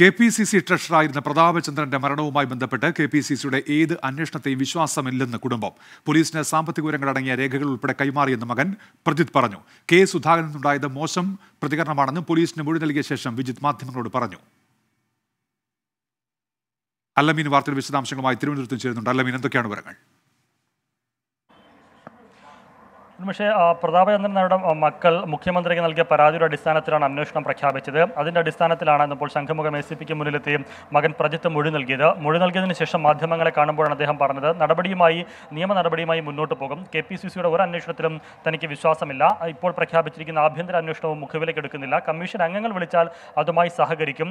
K P C C ട്രഷറായിരുന്ന പ്രതാപചന്ദ്രന്റെ മരണവുമായി ബന്ധപ്പെട്ട് കെ പി സി സിയുടെ ഏത് അന്വേഷണത്തെയും വിശ്വാസമില്ലെന്ന് കുടുംബം. പോലീസിന് സാമ്പത്തിക വിവരങ്ങളടങ്ങിയ രേഖകൾ ഉൾപ്പെടെ കൈമാറിയെന്ന് മകൻ പ്രജിത് പറഞ്ഞു. കെ സുധാകരനുണ്ടായത് മോശം പ്രതികരണമാണെന്ന് പോലീസിന് മൊഴി നൽകിയ ശേഷം വിജിത് മാധ്യമങ്ങളോട് പറഞ്ഞു. അല്ലമീൻ വാർത്തയുടെ വിശദാംശങ്ങളുമായി തിരുവനന്തപുരത്തും ചേരുന്നുണ്ട്. അല്ലമീൻ എന്തൊക്കെയാണ് വിവരങ്ങൾ? പക്ഷേ പ്രതാപചന്ദ്രൻ നായരുടെ മക്കൾ മുഖ്യമന്ത്രിക്ക് നൽകിയ പരാതിയുടെ അടിസ്ഥാനത്തിലാണ് അന്വേഷണം പ്രഖ്യാപിച്ചത്. അതിന്റെ അടിസ്ഥാനത്തിലാണ് ഇന്നിപ്പോൾ ശംഖുമുഖം എ സി പിക്ക് മുന്നിലെത്തി മകൻ പ്രജിത്ത് മൊഴി നൽകിയത്. മൊഴി നൽകിയതിന് ശേഷം മാധ്യമങ്ങളെ കാണുമ്പോഴാണ് അദ്ദേഹം പറഞ്ഞത് നടപടിയുമായി നിയമ നടപടിയുമായി മുന്നോട്ട് പോകും. കെ പി സി സിയുടെ ഒരു അന്വേഷണത്തിലും തനിക്ക് വിശ്വാസമില്ല. ഇപ്പോൾ പ്രഖ്യാപിച്ചിരിക്കുന്ന ആഭ്യന്തര അന്വേഷണവും മുഖവിലേക്ക് എടുക്കുന്നില്ല. കമ്മീഷൻ അംഗങ്ങൾ വിളിച്ചാൽ അതുമായി സഹകരിക്കും.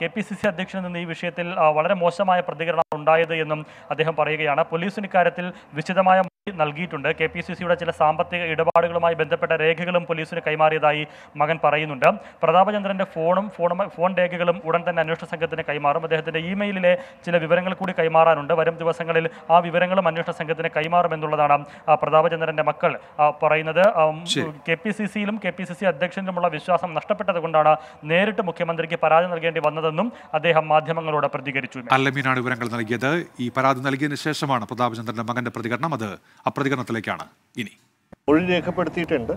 കെ പി സി സി അധ്യക്ഷനിൽ നിന്ന് ഈ വിഷയത്തിൽ വളരെ മോശമായ പ്രതികരണം ഉണ്ടായത് എന്നും അദ്ദേഹം പറയുകയാണ്. പോലീസിന് ഇക്കാര്യത്തിൽ വിശദമായ നൽകിയിട്ടുണ്ട്. കെ പി സി സിയുടെ ചില സാമ്പത്തിക ഇടപാടുകളുമായി ബന്ധപ്പെട്ട രേഖകളും പോലീസിന് കൈമാറിയതായി മകൻ പറയുന്നുണ്ട്. പ്രതാപചന്ദ്രന്റെ ഫോണും ഫോണും ഫോൺ രേഖകളും ഉടൻ തന്നെ അന്വേഷണ സംഘത്തിന് കൈമാറും. അദ്ദേഹത്തിന്റെ ഇമെയിലിലെ ചില വിവരങ്ങൾ കൂടി കൈമാറാനുണ്ട്. വരും ദിവസങ്ങളിൽ ആ വിവരങ്ങളും അന്വേഷണ സംഘത്തിന് കൈമാറുമെന്നുള്ളതാണ് എന്നുള്ളതാണ് പ്രതാപചന്ദ്രന്റെ മക്കൾ പറയുന്നത്. കെ പി സി സിയിലും കെ പി സി സി അധ്യക്ഷനിലുമുള്ള വിശ്വാസം നഷ്ടപ്പെട്ടത് കൊണ്ടാണ് നേരിട്ട് മുഖ്യമന്ത്രിക്ക് പരാതി നൽകേണ്ടി വന്നതെന്നും അദ്ദേഹം മാധ്യമങ്ങളോട് പ്രതികരിച്ചു. അല്ലമീനാണ് വിവരങ്ങൾ നൽകിയത്. ഈ പരാതി നൽകിയതിനു ശേഷമാണ് പ്രതാപചന്ദ്രന്റെ മകന്റെ പ്രതികരണം. അത് അപ്രതികരണത്തിലേക്കാണ് ഇനി. മൊഴി രേഖപ്പെടുത്തിയിട്ടുണ്ട്.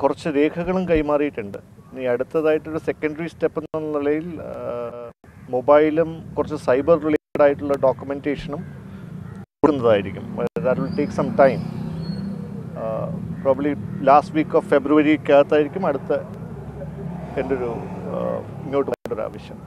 കുറച്ച് രേഖകളും കൈമാറിയിട്ടുണ്ട്. ഇനി അടുത്തതായിട്ടൊരു സെക്കൻഡറി സ്റ്റെപ്പ് എന്ന നിലയിൽ മൊബൈലും കുറച്ച് സൈബർ റിലേറ്റഡ് ആയിട്ടുള്ള ഡോക്യുമെന്റേഷനും കൂടുന്നതായിരിക്കും. That will take some time probably last week of ഫെബ്രുവരിക്കകത്തായിരിക്കും അടുത്ത എന്റെ ഒരു ഇങ്ങോട്ട് പോകേണ്ട ഒരു ആവശ്യം.